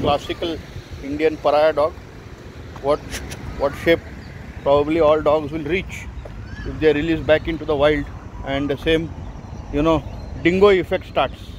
classical Indian pariah dog. What what shape probably all dogs will reach if they are released back into the wild and the same you know dingo effect starts